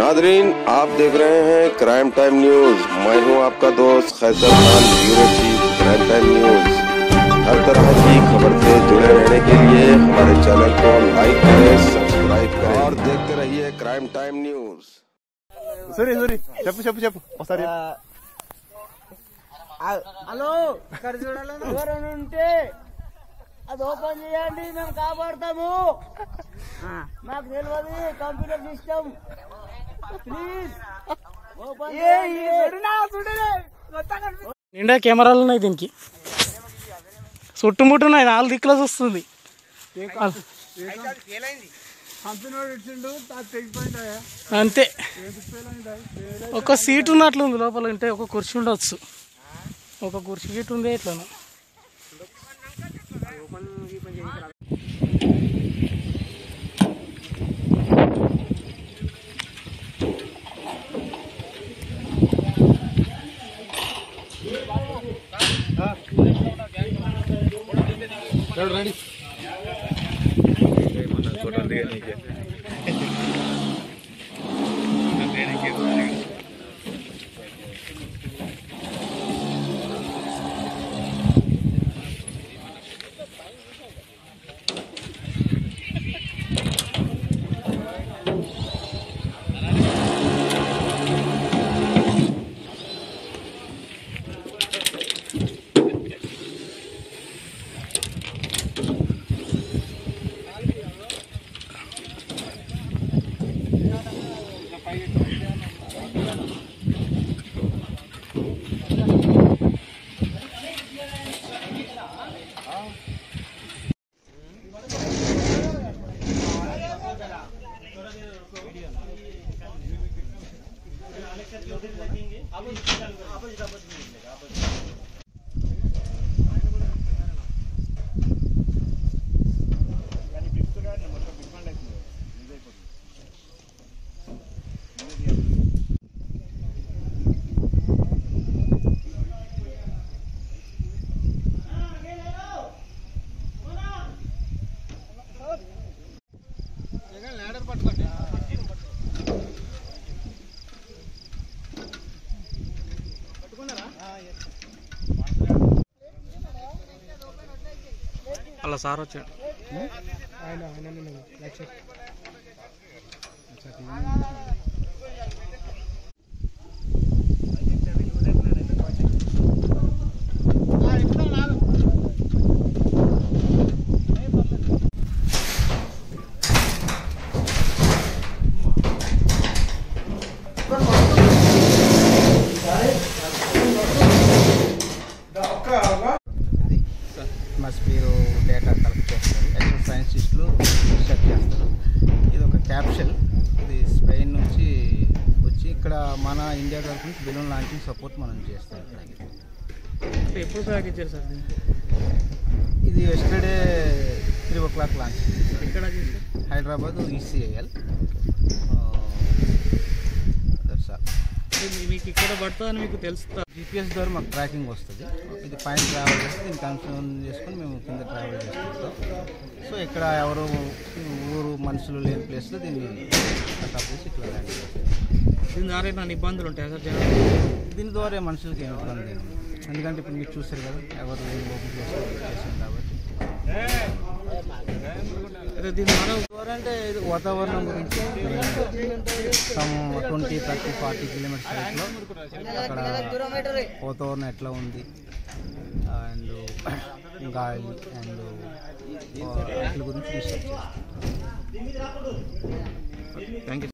Nadreen आप देख रहे हैं क्राइम टाइम न्यूज मैं हूं आपका दोस्त Qaiser Khan bureau chief crime time news हर तरह की खबर से जुड़े रहने के लिए हमारे चैनल को लाइक करें सब्सक्राइब करें और देखते रहिए crime time news Suri Suri చెప్పు చెప్పు చెప్పు ఒకసారి చెప్పు. హలో ఇక్కడ చూడాలి ఎవరైనా ఉంటే అది ఓపెన్ చేయండి మేము కాపాడతాము మాకు తెలియదు కంప్యూటర్ సిస్టమ్ ప్లీజ్ ఓపెన్ నిండా కెమెరాలు ఉన్నాయి దీనికి. చుట్టుముట్టున్నాయి నాలుగు దిక్కులో వస్తుంది అంతే. ఒక సీట్ ఉన్నట్లుంది లోపల ఉంటే ఒక కుర్చీ ఉండొచ్చు. ఒక కుర్చీ గిట్ ఉంది ఇట్లా చూడండి लगेंगे आपस आपस में निकलेगा आपस అలా సార్ వచ్చాడు. ఆయన ఆయన లక్ష మీరు డేటా కలెక్ట్ చేస్తారు యాక్చువల్ సైంటిస్టులు రీసెర్చ్ చేస్తారు ఇది ఒక క్యాప్షల్ ఇది స్పెయిన్ నుంచి వచ్చి ఇక్కడ మన ఇండియా తరఫు నుంచి బెలూన్ లాంచింగ్ సపోర్ట్ మనం చేస్తాం ఇక్కడ ఎప్పుడు ప్యాక్ ఇచ్చారు సార్? ఇది yesterday three o'clock launch ఎక్కడ చేశారు? హైదరాబాద్ ఈసీఐఎల్ సార్ ఇది మీకు ఇక్కడ పడుతుందని మీకు తెలుస్తా. జీపీఎస్ ద్వారా మాకు ట్రాకింగ్ వస్తుంది. ఇది పైన ట్రావెల్ చేస్తే దీన్ని కన్ఫర్మ్ చేసుకొని మేము కింద ట్రావెల్ చేసుకుంటాం సో ఇక్కడ ఎవరు ఊరు మనుషులు లేని ప్లేస్లో దీన్ని అటాప్ చేసి ఇట్లా ల్యాండ్ దీని ద్వారా ఏమైనా ఇబ్బందులు ఉంటాయి సార్ జనాలు? దీని ద్వారా మనుషులకి ఏమి ఇబ్బంది లేదు ఎందుకంటే ఇప్పుడు మీరు చూసారు కదా ఎవరు చేస్తారు చేసాం కాబట్టి. దీని అంటే ఇది వాతావరణం గురించి. Some twenty thirty forty kilometres అక్కడ వాతావరణం ఎట్లా ఉంది? అండ్ గాలి అండ్ వాటి గురించి రీసెర్చ్ చేస్తాం. Thank you